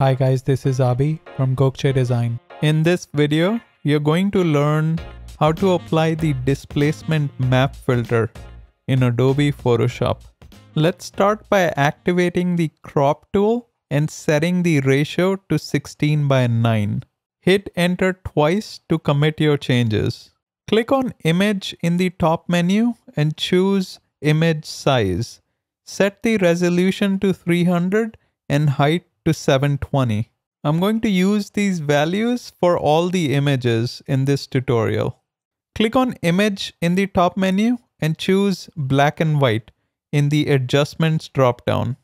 Hi guys, this is Abi from Gokce Design. In this video, you're going to learn how to apply the displacement map filter in Adobe Photoshop. Let's start by activating the crop tool and setting the ratio to 16 by 9. Hit enter twice to commit your changes. Click on image in the top menu and choose image size. Set the resolution to 300 and height to 720. I'm going to use these values for all the images in this tutorial. Click on image in the top menu and choose black and white in the adjustments dropdown.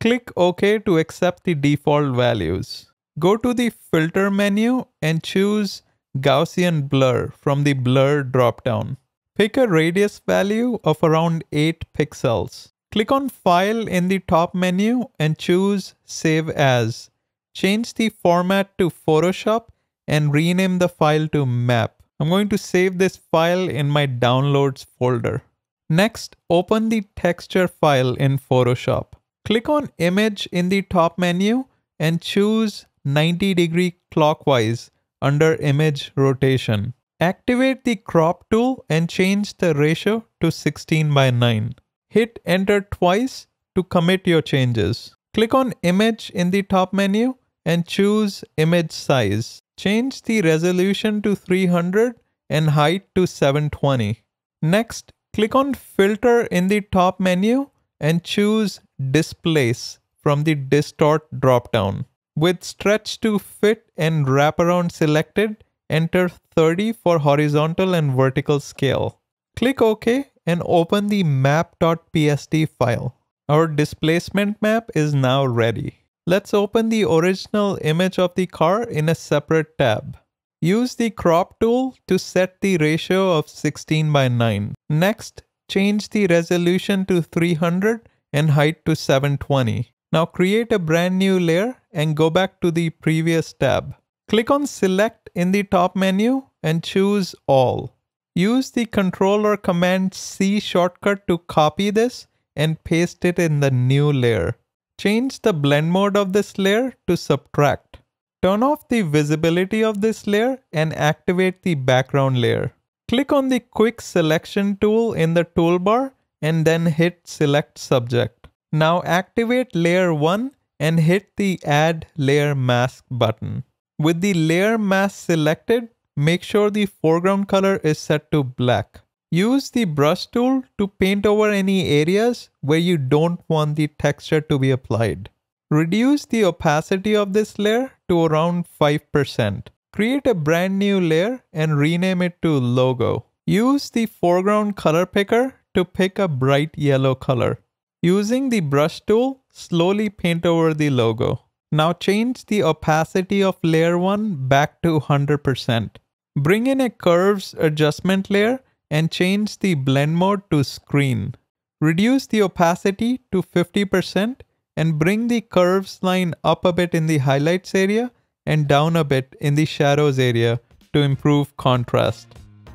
Click OK to accept the default values. Go to the filter menu and choose Gaussian blur from the blur dropdown. Pick a radius value of around 8 pixels. Click on File in the top menu and choose Save As. Change the format to Photoshop and rename the file to Map. I'm going to save this file in my Downloads folder. Next, open the texture file in Photoshop. Click on Image in the top menu and choose 90 degree clockwise under Image Rotation. Activate the Crop tool and change the ratio to 16 by 9. Hit enter twice to commit your changes. Click on image in the top menu and choose image size. Change the resolution to 300 and height to 720. Next, click on filter in the top menu and choose displace from the distort dropdown. With stretch to fit and wraparound selected, enter 30 for horizontal and vertical scale. Click OK and open the map.psd file. Our displacement map is now ready. Let's open the original image of the car in a separate tab. Use the crop tool to set the ratio of 16 by 9. Next, change the resolution to 300 and height to 720. Now create a brand new layer and go back to the previous tab. Click on select in the top menu and choose all. Use the Control or Command C shortcut to copy this and paste it in the new layer. Change the blend mode of this layer to subtract. Turn off the visibility of this layer and activate the background layer. Click on the quick selection tool in the toolbar and then hit select subject. Now activate layer 1 and hit the add layer mask button. With the layer mask selected, Make sure the foreground color is set to black. Use the brush tool to paint over any areas where you don't want the texture to be applied. Reduce the opacity of this layer to around 5%. Create a brand new layer and rename it to logo. Use the foreground color picker to pick a bright yellow color. Using the brush tool, slowly paint over the logo. Now change the opacity of layer 1 back to 100%. Bring in a curves adjustment layer and change the blend mode to screen. Reduce the opacity to 50% and bring the curves line up a bit in the highlights area and down a bit in the shadows area to improve contrast.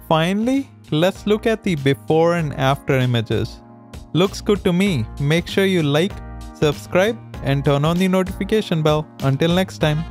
Finally, let's look at the before and after images. Looks good to me. Make sure you like, subscribe and turn on the notification bell. Until next time.